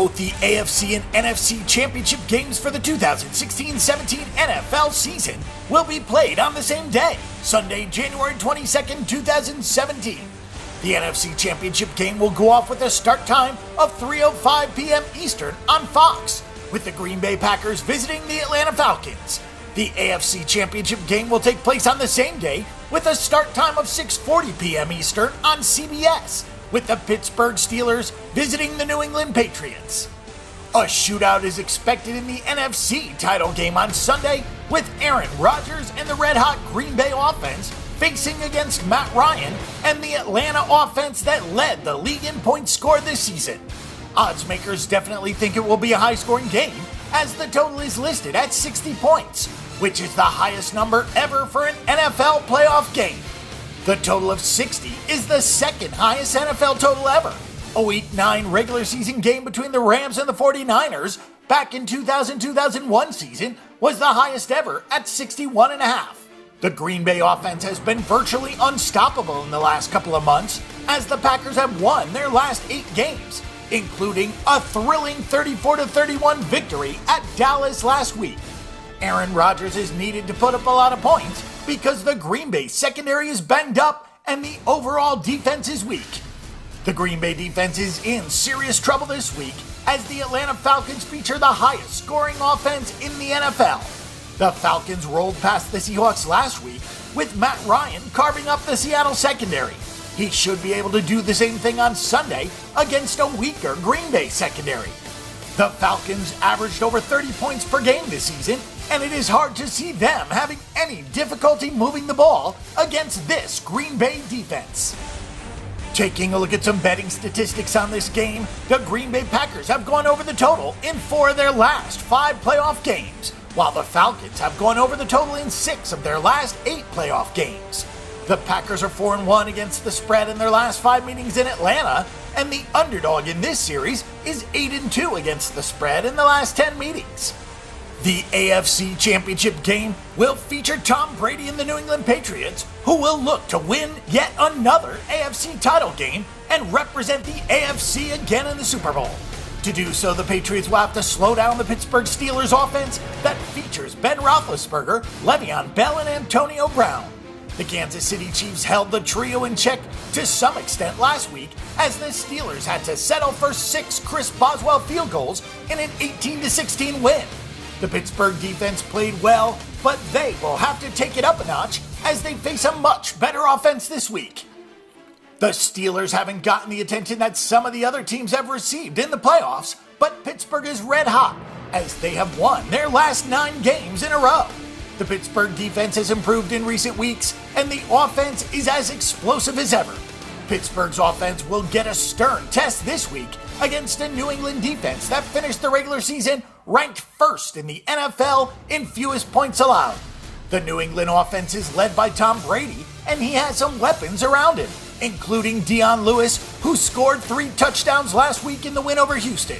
Both the AFC and NFC championship games for the 2016 17 NFL season will be played on the same day, Sunday, January 22nd, 2017. The NFC championship game will go off with a start time of 3:05 p.m. Eastern on Fox, with the Green Bay Packers visiting the Atlanta Falcons. The AFC championship game will take place on the same day with a start time of 6:40 p.m. Eastern on CBS with the Pittsburgh Steelers visiting the New England Patriots. A shootout is expected in the NFC title game on Sunday with Aaron Rodgers and the red hot Green Bay offense facing against Matt Ryan and the Atlanta offense that led the league in points scored this season. Odds makers definitely think it will be a high scoring game as the total is listed at 60 points, which is the highest number ever for an NFL playoff game. The total of 60 is the second highest NFL total ever. A Week 9 regular season game between the Rams and the 49ers back in 2000-2001 season was the highest ever at 61 and a half. The Green Bay offense has been virtually unstoppable in the last couple of months as the Packers have won their last 8 games, including a thrilling 34-31 victory at Dallas last week. Aaron Rodgers is needed to put up a lot of points because the Green Bay secondary is banged up and the overall defense is weak. The Green Bay defense is in serious trouble this week as the Atlanta Falcons feature the highest scoring offense in the NFL. The Falcons rolled past the Seahawks last week with Matt Ryan carving up the Seattle secondary. He should be able to do the same thing on Sunday against a weaker Green Bay secondary. The Falcons averaged over 30 points per game this season and it is hard to see them having any difficulty moving the ball against this Green Bay defense. Taking a look at some betting statistics on this game, the Green Bay Packers have gone over the total in four of their last five playoff games, while the Falcons have gone over the total in six of their last eight playoff games. The Packers are 4 and 1 against the spread in their last five meetings in Atlanta, and the underdog in this series is 8 and 2 against the spread in the last 10 meetings. The AFC Championship game will feature Tom Brady and the New England Patriots, who will look to win yet another AFC title game and represent the AFC again in the Super Bowl. To do so, the Patriots will have to slow down the Pittsburgh Steelers offense that features Ben Roethlisberger, Le'Veon Bell, and Antonio Brown. The Kansas City Chiefs held the trio in check to some extent last week as the Steelers had to settle for six Chris Boswell field goals in an 18 16 win. The Pittsburgh defense played well, but they will have to take it up a notch as they face a much better offense this week. The Steelers haven't gotten the attention that some of the other teams have received in the playoffs, but Pittsburgh is red hot as they have won their last nine games in a row. The Pittsburgh defense has improved in recent weeks, and the offense is as explosive as ever. Pittsburgh's offense will get a stern test this week against a New England defense that finished the regular season ranked first in the NFL in fewest points allowed. The New England offense is led by Tom Brady, and he has some weapons around him, including Dion Lewis, who scored three touchdowns last week in the win over Houston.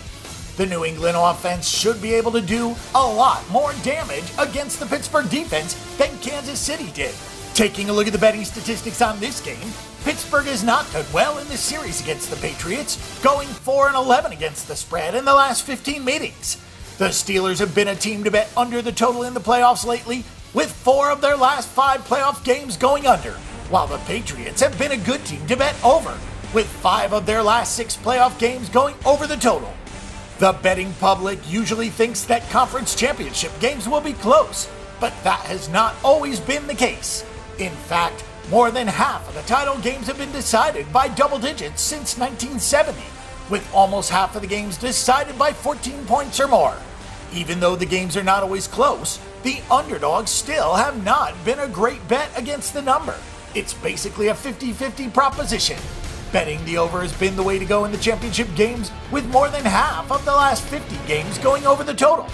The New England offense should be able to do a lot more damage against the Pittsburgh defense than Kansas City did. Taking a look at the betting statistics on this game, Pittsburgh has not done well in the series against the Patriots, going 4 and 11 against the spread in the last 15 meetings. The Steelers have been a team to bet under the total in the playoffs lately, with four of their last five playoff games going under, while the Patriots have been a good team to bet over, with five of their last six playoff games going over the total. The betting public usually thinks that conference championship games will be close, but that has not always been the case. In fact, more than half of the title games have been decided by double digits since 1970, with almost half of the games decided by 14 points or more. Even though the games are not always close, the underdogs still have not been a great bet against the number. It's basically a 50 50 proposition. Betting the over has been the way to go in the championship games, with more than half of the last 50 games going over the total.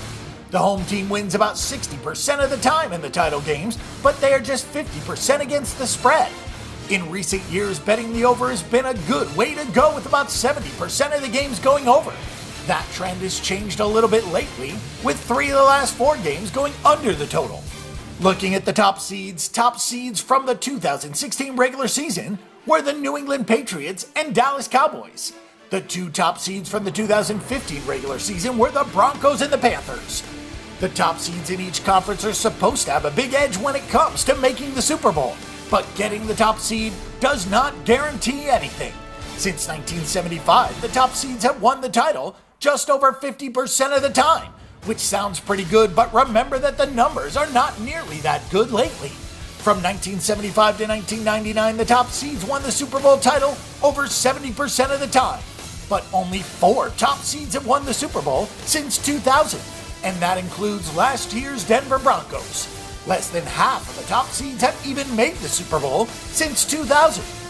The home team wins about 60% of the time in the title games, but they are just 50% against the spread. In recent years, betting the over has been a good way to go with about 70% of the games going over. That trend has changed a little bit lately, with three of the last four games going under the total. Looking at the top seeds, top seeds from the 2016 regular season were the New England Patriots and Dallas Cowboys. The two top seeds from the 2015 regular season were the Broncos and the Panthers. The top seeds in each conference are supposed to have a big edge when it comes to making the Super Bowl, but getting the top seed does not guarantee anything. Since 1975, the top seeds have won the title just over 50% of the time, which sounds pretty good, but remember that the numbers are not nearly that good lately. From 1975 to 1999, the top seeds won the Super Bowl title over 70% of the time but only four top seeds have won the Super Bowl since 2000, and that includes last year's Denver Broncos. Less than half of the top seeds have even made the Super Bowl since 2000.